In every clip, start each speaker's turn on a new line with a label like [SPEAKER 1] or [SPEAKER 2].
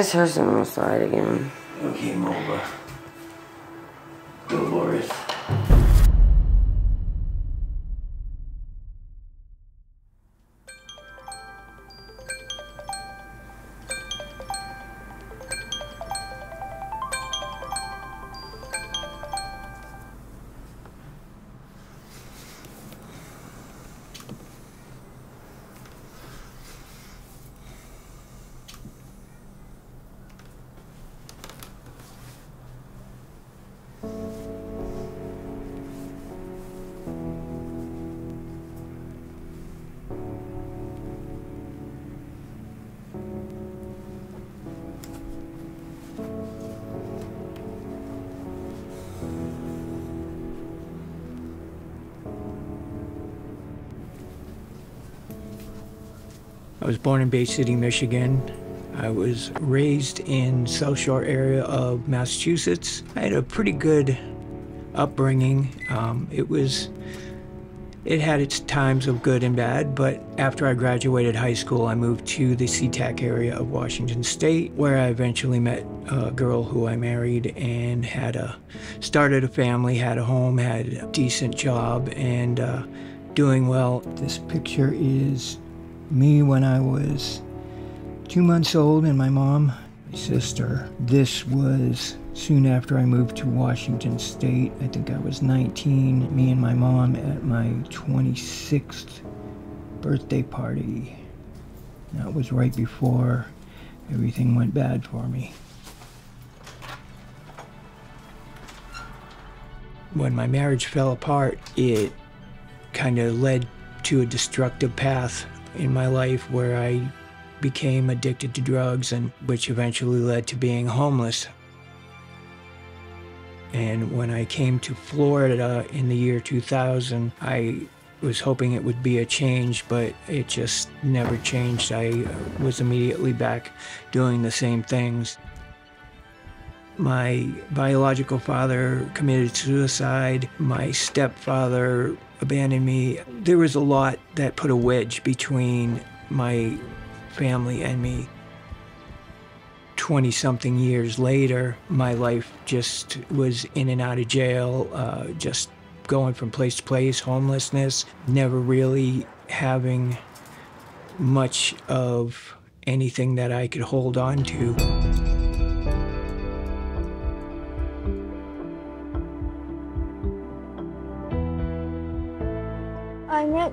[SPEAKER 1] I just heard someone slide again.
[SPEAKER 2] Okay, Moba.
[SPEAKER 3] Was born in Bay City, Michigan. I was raised in South Shore area of Massachusetts. I had a pretty good upbringing. Um, it was, it had its times of good and bad, but after I graduated high school, I moved to the SeaTac area of Washington State, where I eventually met a girl who I married and had a, started a family, had a home, had a decent job, and uh, doing well. This picture is me when I was two months old and my mom, my sister. This was soon after I moved to Washington State. I think I was 19, me and my mom at my 26th birthday party. That was right before everything went bad for me. When my marriage fell apart, it kind of led to a destructive path in my life where I became addicted to drugs and which eventually led to being homeless. And when I came to Florida in the year 2000, I was hoping it would be a change, but it just never changed. I was immediately back doing the same things. My biological father committed suicide. My stepfather abandoned me. There was a lot that put a wedge between my family and me. 20 something years later, my life just was in and out of jail, uh, just going from place to place, homelessness, never really having much of anything that I could hold on to.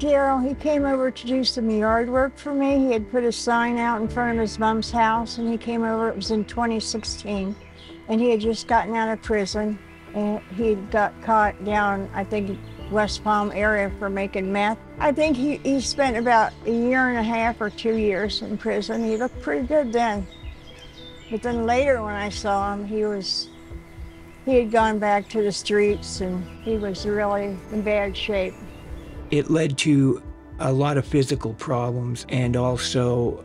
[SPEAKER 4] Darrell. He came over to do some yard work for me. He had put a sign out in front of his mom's house and he came over. It was in 2016 and he had just gotten out of prison and he got caught down, I think, West Palm area for making meth. I think he, he spent about a year and a half or two years in prison. He looked pretty good then. But then later when I saw him, he was, he had gone back to the streets and he was really in bad shape.
[SPEAKER 3] It led to a lot of physical problems and also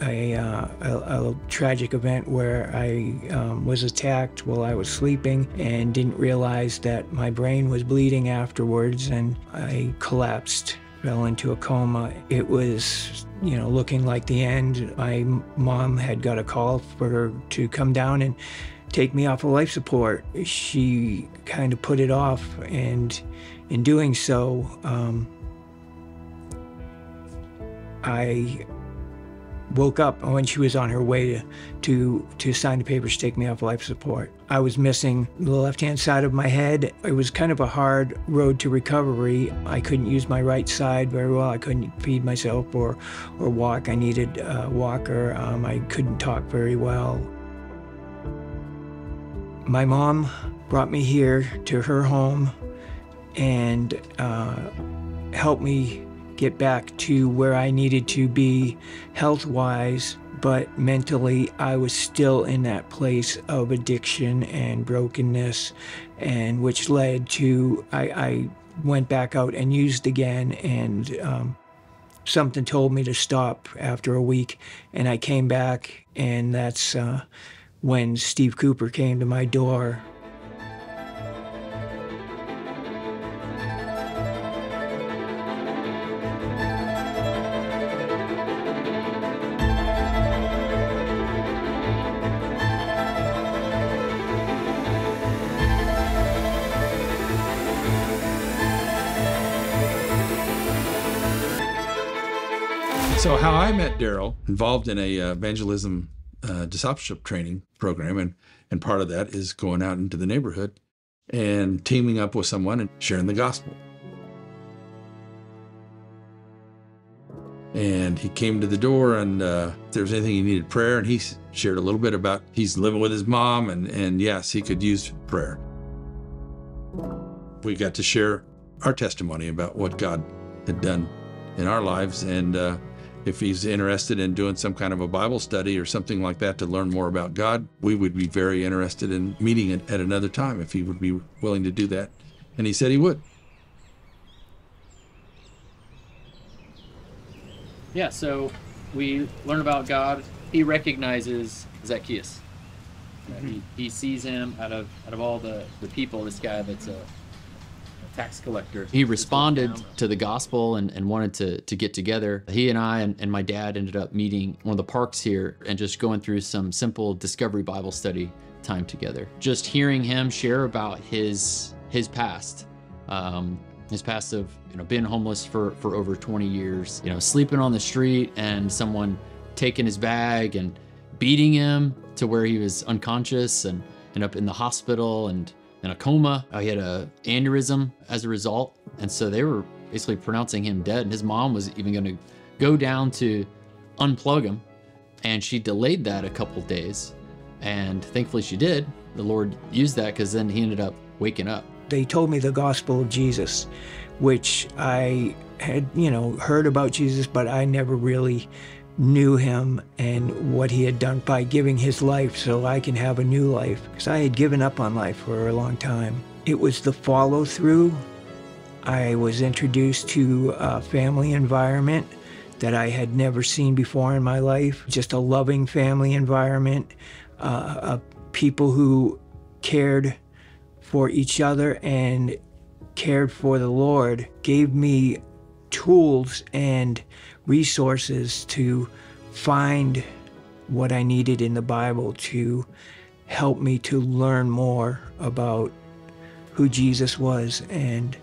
[SPEAKER 3] a, uh, a, a tragic event where I um, was attacked while I was sleeping and didn't realize that my brain was bleeding afterwards and I collapsed, fell into a coma. It was, you know, looking like the end. My mom had got a call for her to come down and take me off of life support. She kind of put it off and in doing so, um, I woke up when she was on her way to, to, to sign the papers to take me off life support. I was missing the left-hand side of my head. It was kind of a hard road to recovery. I couldn't use my right side very well. I couldn't feed myself or, or walk. I needed a walker. Um, I couldn't talk very well. My mom brought me here to her home and uh, helped me get back to where I needed to be health wise, but mentally I was still in that place of addiction and brokenness, and which led to I, I went back out and used again, and um, something told me to stop after a week, and I came back, and that's uh, when Steve Cooper came to my door
[SPEAKER 2] involved in a uh, evangelism uh, discipleship training program, and and part of that is going out into the neighborhood and teaming up with someone and sharing the gospel. And he came to the door, and uh, if there was anything he needed prayer, and he shared a little bit about he's living with his mom, and and yes, he could use prayer. We got to share our testimony about what God had done in our lives, and uh, if he's interested in doing some kind of a Bible study or something like that to learn more about God, we would be very interested in meeting it at another time if he would be willing to do that. And he said he would.
[SPEAKER 5] Yeah, so we learn about God. He recognizes Zacchaeus. Uh, he, he sees him out of out of all the, the people, this guy that's a tax collector.
[SPEAKER 6] he responded to the gospel and, and wanted to, to get together. He and I and, and my dad ended up meeting one of the parks here and just going through some simple discovery Bible study time together. Just hearing him share about his his past, um, his past of you know being homeless for for over 20 years, you know sleeping on the street and someone taking his bag and beating him to where he was unconscious and ended up in the hospital and in a coma. Uh, he had a aneurysm as a result, and so they were basically pronouncing him dead. And his mom was even going to go down to unplug him, and she delayed that a couple days. And thankfully, she did. The Lord used that because then he ended up waking up.
[SPEAKER 3] They told me the gospel of Jesus, which I had, you know, heard about Jesus, but I never really knew him and what he had done by giving his life so I can have a new life. Because I had given up on life for a long time. It was the follow through. I was introduced to a family environment that I had never seen before in my life. Just a loving family environment, uh, people who cared for each other and cared for the Lord gave me tools and resources to find what I needed in the Bible to help me to learn more about who Jesus was. And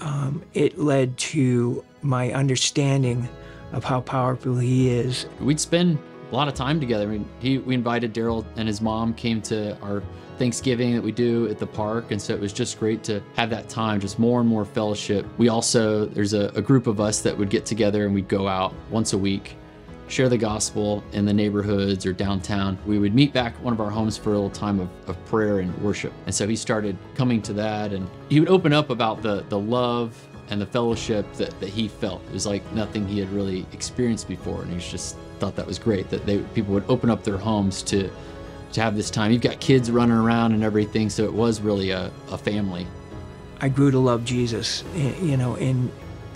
[SPEAKER 3] um, it led to my understanding of how powerful He is
[SPEAKER 6] We'd spend a lot of time together. I mean, he, we invited Darrell and his mom came to our Thanksgiving that we do at the park, and so it was just great to have that time, just more and more fellowship. We also there's a, a group of us that would get together and we'd go out once a week, share the gospel in the neighborhoods or downtown. We would meet back one of our homes for a little time of, of prayer and worship. And so he started coming to that, and he would open up about the the love and the fellowship that, that he felt. It was like nothing he had really experienced before, and he just thought that was great that they people would open up their homes to to have this time. You've got kids running around and everything, so it was really a, a family.
[SPEAKER 3] I grew to love Jesus, you know, in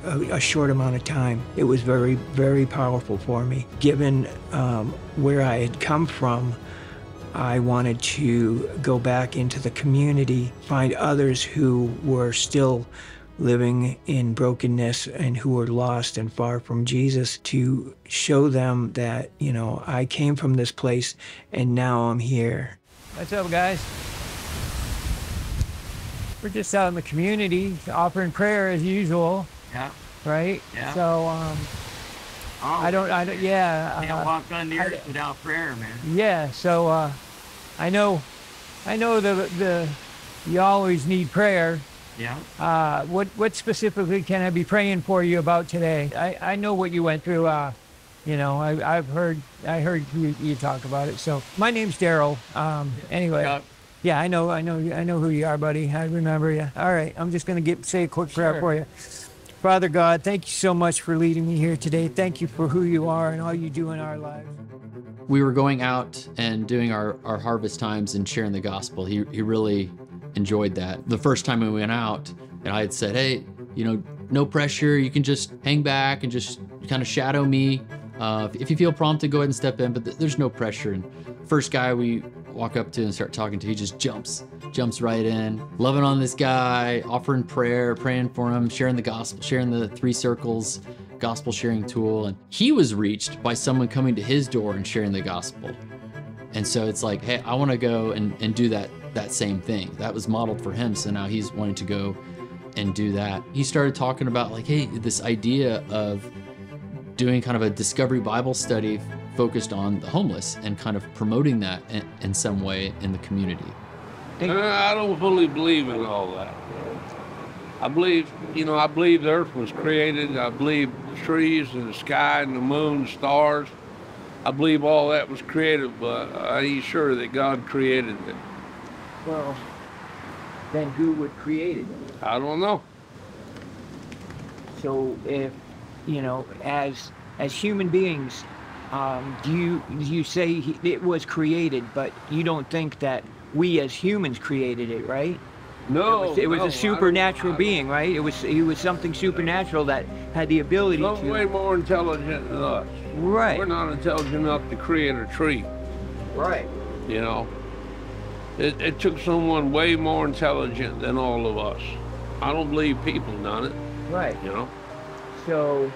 [SPEAKER 3] a, short amount of time. It was very, very powerful for me. Given um, where I had come from, I wanted to go back into the community, find others who were still living in brokenness and who are lost and far from Jesus to show them that, you know, I came from this place and now I'm here. What's up, guys? We're just out in the community offering prayer as usual,
[SPEAKER 7] Yeah.
[SPEAKER 3] right?
[SPEAKER 7] Yeah.
[SPEAKER 3] So, um,
[SPEAKER 7] Oh,
[SPEAKER 3] I don't, I don't, yeah.
[SPEAKER 7] can't
[SPEAKER 3] uh,
[SPEAKER 7] walk on the
[SPEAKER 3] I-
[SPEAKER 7] earth without prayer, man.
[SPEAKER 3] Yeah, so uh, I know, I know the the you always need prayer.
[SPEAKER 7] Yeah.
[SPEAKER 3] Uh, what what specifically can I be praying for you about today? I, I know what you went through. Uh, you know, I, I've heard I heard you, you talk about it. So my name's Darrell. Um, anyway,
[SPEAKER 7] Yeah.
[SPEAKER 3] yeah, I know, I know, I know who you are, buddy. I remember you. All right, I'm just gonna get say a quick prayer
[SPEAKER 7] Sure.
[SPEAKER 3] for you. Father God, thank you so much for leading me here today. Thank you for who you are and all you do in our lives.
[SPEAKER 6] We were going out and doing our, our harvest times and sharing the gospel. He, he really enjoyed that. The first time we went out, and I had said, hey, you know, no pressure. You can just hang back and just kind of shadow me. Uh, if, you feel prompted, go ahead and step in, but th- there's no pressure. And first guy we walk up to and start talking to, he just jumps, jumps right in, loving on this guy, offering prayer, praying for him, sharing the gospel, sharing the three circles gospel sharing tool. And he was reached by someone coming to his door and sharing the gospel. And so it's like, hey, I want to go and, and do that that same thing. That was modeled for him. So now he's wanting to go and do that. He started talking about like, hey, this idea of doing kind of a discovery Bible study focused on the homeless and kind of promoting that in, in some way in the community.
[SPEAKER 8] Uh, I don't fully believe in all that. I believe, you know, I believe the earth was created. I believe the trees and the sky and the moon, stars. I believe all that was created, but I ain't sure that God created it.
[SPEAKER 9] Well, then who would create it?
[SPEAKER 8] I don't know.
[SPEAKER 9] So if, you know, as as human beings, um, do you do you say it was created, but you don't think that we as humans created it, right?
[SPEAKER 8] No,
[SPEAKER 9] it was, it was
[SPEAKER 8] no,
[SPEAKER 9] a supernatural being, right? It was it was something supernatural that had the ability
[SPEAKER 8] Some way more intelligent than us.
[SPEAKER 9] Right.
[SPEAKER 8] We're not intelligent enough to create a tree,
[SPEAKER 9] Right.
[SPEAKER 8] you know. It, it took someone way more intelligent than all of us. I don't believe people done it,
[SPEAKER 9] Right.
[SPEAKER 8] you know.
[SPEAKER 9] So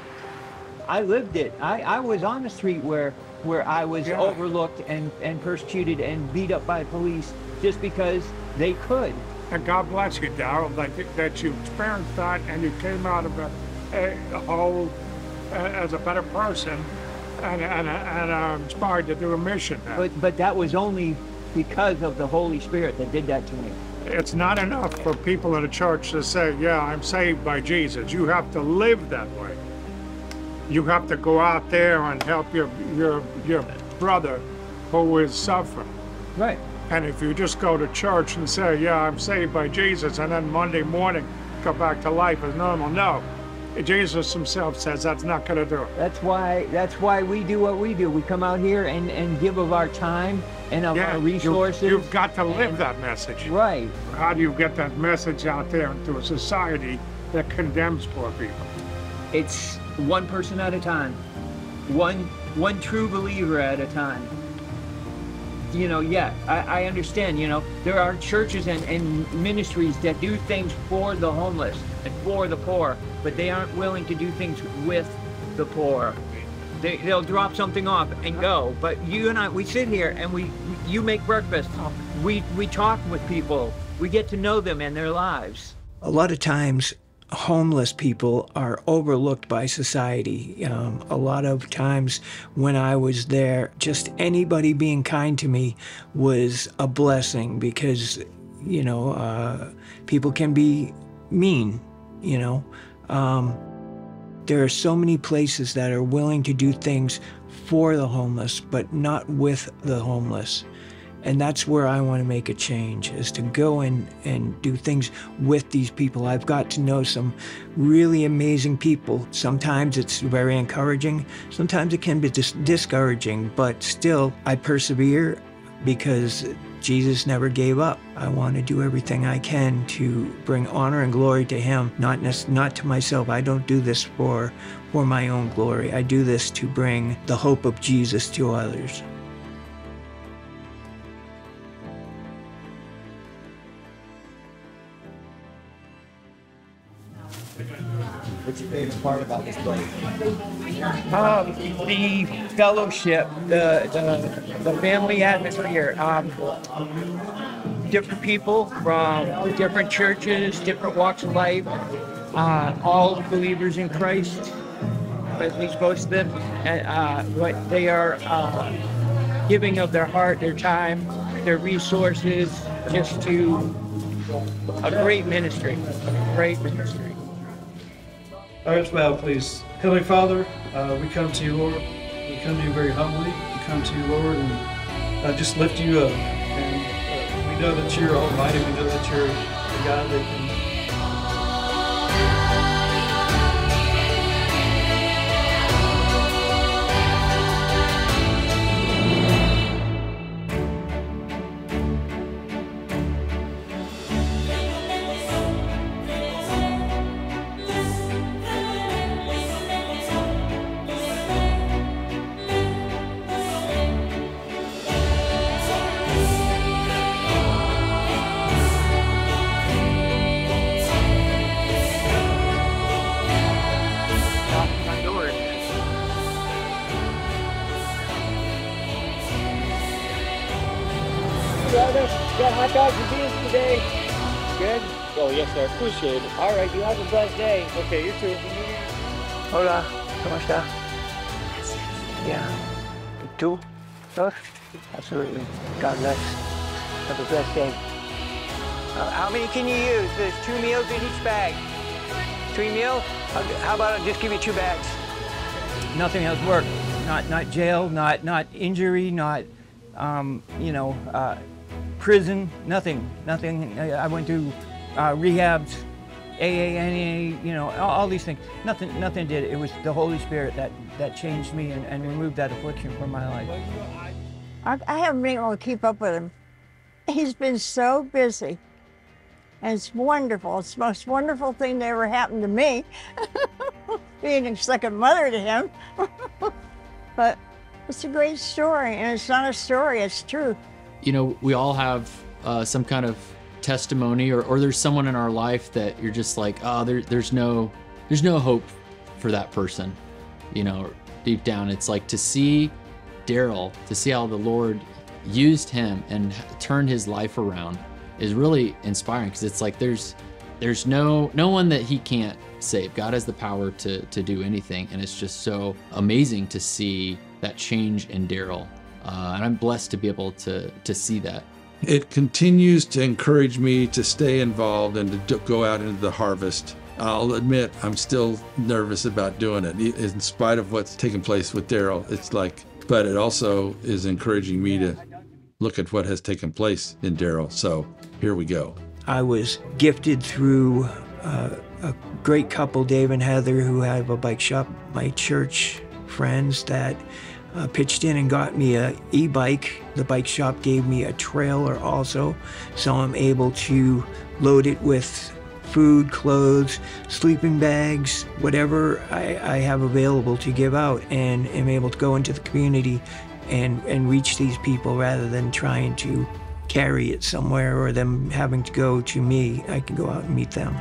[SPEAKER 9] I lived it. I, I was on the street where where I was
[SPEAKER 10] Yeah.
[SPEAKER 9] overlooked and, and persecuted and beat up by police just because they could.
[SPEAKER 10] And God bless you, Darrell, that, that you experienced that and you came out of a, a, a hole uh, as a better person and, and, and uh, inspired to do a mission. now.
[SPEAKER 9] But but that was only because of the Holy Spirit that did that to me.
[SPEAKER 10] It's not enough for people in a church to say, yeah, I'm saved by Jesus. You have to live that way. You have to go out there and help your, your, your brother who is suffering.
[SPEAKER 9] Right.
[SPEAKER 10] And if you just go to church and say, yeah, I'm saved by Jesus, and then Monday morning go back to life as normal, no. Jesus himself says that's not going to do it.
[SPEAKER 9] That's why that's why we do what we do. We come out here and, and give of our time and of
[SPEAKER 10] Yeah,
[SPEAKER 9] our resources.
[SPEAKER 10] You've got to live that message.
[SPEAKER 9] right.
[SPEAKER 10] How do you get that message out there into a society that condemns poor people?
[SPEAKER 9] It's one person at a time. One one true believer at a time. You know, yeah, I, I understand, you know, there are churches and, and ministries that do things for the homeless and for the poor, but they aren't willing to do things with the poor. They, they'll drop something off and go. But you and I, we sit here and we, you make breakfast. We, we talk with people. We get to know them and their lives. A lot of times, homeless people are overlooked by society. Um, a lot of times when I was there, just anybody being kind to me was a blessing because, you know, uh, people can be mean, you know. Um, there are so many places that are willing to do things for the homeless, but not with the homeless. And that's where I want to make a change is to go and, and do things with these people. I've got to know some really amazing people. Sometimes it's very encouraging, sometimes it can be dis- discouraging, but still I persevere because Jesus never gave up. I want to do everything I can to bring honor and glory to him, not not to myself. I don't do this for for my own glory. I do this to bring the hope of Jesus to others.
[SPEAKER 11] What's your favorite part about this place?
[SPEAKER 9] Um, the fellowship, the, the, the family atmosphere, um, different people from different churches, different walks of life, uh, all believers in Christ, at least most of them, and, uh, but they are uh, giving of their heart, their time, their resources, just to a great ministry, great ministry.
[SPEAKER 12] All right, bow, please. Heavenly Father, uh, we come to you, Lord. We come to you very humbly. We come to you, Lord, and uh, just lift you up. And uh, we know that you're almighty. We know that you're the God that
[SPEAKER 9] Brother, got hot dogs and beans today. Good? Oh, yes, sir. Appreciate it. All right, you have a blessed day. Okay, you too. Hola, ¿cómo está?
[SPEAKER 3] Yeah. Two? Dos? Absolutely. God bless. Have a blessed day. Uh, how many can you use? There's two meals in each bag. Three meals? How how about I just give you two bags? Nothing else worked. Not not jail, not not injury, not um, you know, uh, prison, nothing, nothing. I went to uh, rehabs, AA, you know, all, all these things. Nothing, nothing did it. It was the Holy Spirit that, that changed me and, and removed that affliction from my life.
[SPEAKER 4] I, I haven't been able to keep up with him. He's been so busy. And it's wonderful. It's the most wonderful thing that ever happened to me, being a second mother to him. but it's a great story, and it's not a story, it's true.
[SPEAKER 6] You know, we all have uh, some kind of testimony, or, or there's someone in our life that you're just like, oh, there, there's no, there's no hope for that person. You know, deep down, it's like to see Darrell, to see how the Lord used him and turned his life around is really inspiring because it's like there's there's no no one that he can't save. God has the power to to do anything, and it's just so amazing to see that change in Darrell. Uh, and I'm blessed to be able to to see that.
[SPEAKER 2] It continues to encourage me to stay involved and to do- go out into the harvest. I'll admit I'm still nervous about doing it, in spite of what's taken place with Darrell. It's like, but it also is encouraging me to look at what has taken place in Darrell. So here we go.
[SPEAKER 3] I was gifted through uh, a great couple, Dave and Heather, who have a bike shop. My church friends that uh, pitched in and got me a e-bike. The bike shop gave me a trailer also, so I'm able to load it with food, clothes, sleeping bags, whatever I, I have available to give out, and am able to go into the community and and reach these people rather than trying to carry it somewhere or them having to go to me. I can go out and meet them.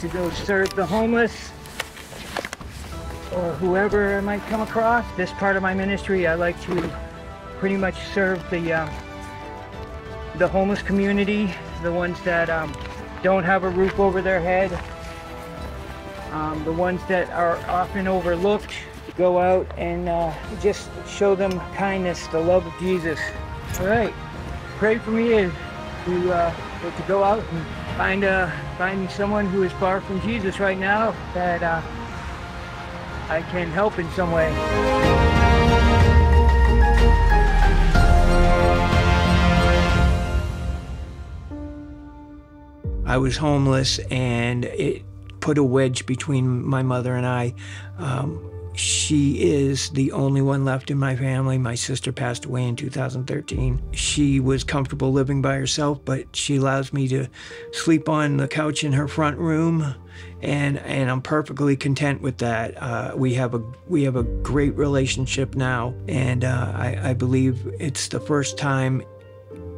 [SPEAKER 3] To go serve the homeless or whoever I might come across. This part of my ministry, I like to pretty much serve the um, the homeless community, the ones that um, don't have a roof over their head, um, the ones that are often overlooked. Go out and uh, just show them kindness, the love of Jesus. All right, pray for me to uh, to go out and find uh, find someone who is far from Jesus right now that uh, I can help in some way. I was homeless and it put a wedge between my mother and I. Um, she is the only one left in my family. My sister passed away in 2013. She was comfortable living by herself, but she allows me to sleep on the couch in her front room, and and I'm perfectly content with that. Uh, we have a we have a great relationship now, and uh, I, I believe it's the first time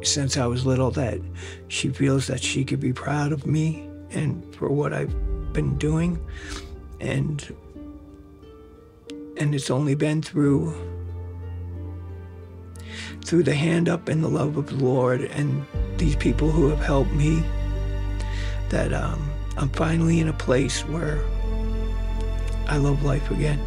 [SPEAKER 3] since I was little that she feels that she could be proud of me and for what I've been doing. And and it's only been through through the hand up and the love of the Lord and these people who have helped me that um, I'm finally in a place where I love life again.